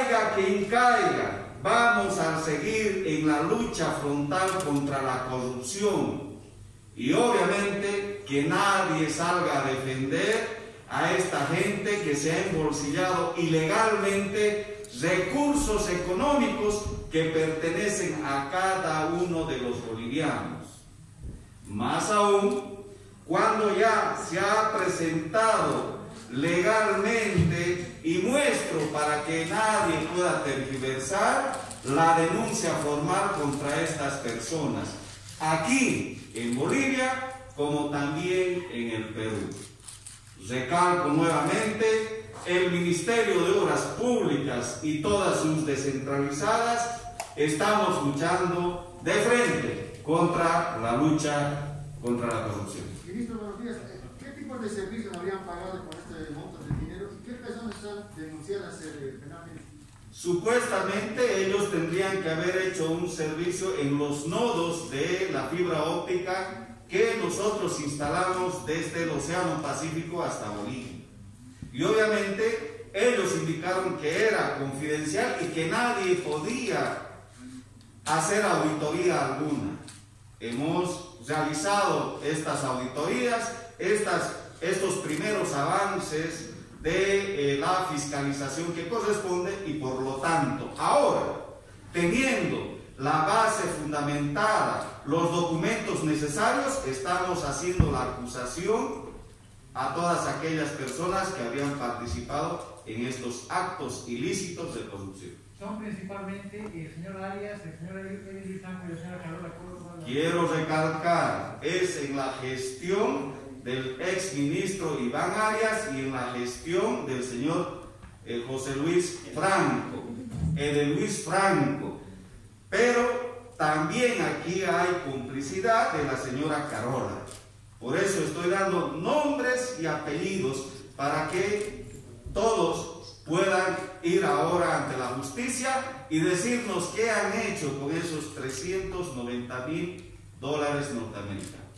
caiga quien caiga, vamos a seguir en la lucha frontal contra la corrupción. Y obviamente que nadie salga a defender a esta gente que se ha embolsillado ilegalmente recursos económicos que pertenecen a cada uno de los bolivianos. Más aún, cuando ya se ha presentado legalmente y muestro para que nadie pueda tergiversar la denuncia formal contra estas personas, aquí en Bolivia como también en el Perú. Recalco nuevamente, el Ministerio de Obras Públicas y todas sus descentralizadas estamos luchando de frente contra la lucha contra la corrupción. Ministro, buenos días. ¿Qué tipo de servicios habrían pagado con este monto denunciadas eh? Supuestamente ellos tendrían que haber hecho un servicio en los nodos de la fibra óptica que nosotros instalamos desde el Océano Pacífico hasta Bolivia. Y obviamente ellos indicaron que era confidencial y que nadie podía hacer auditoría alguna. Hemos realizado estas auditorías, estas, estos primeros avances de eh, la fiscalización que corresponde y por lo tanto ahora, teniendo la base fundamentada, los documentos necesarios, estamos haciendo la acusación a todas aquellas personas que habían participado en estos actos ilícitos de corrupción. Son principalmente el señor Arias, el señor Edith y la señora Carola. Quiero recalcar, es en la gestión del ex ministro Iván Arias y en la gestión del señor eh, José Luis Franco, de Luis Franco. Pero también aquí hay complicidad de la señora Carola. Por eso estoy dando nombres y apellidos para que todos puedan ir ahora ante la justicia y decirnos qué han hecho con esos 390 mil dólares norteamericanos.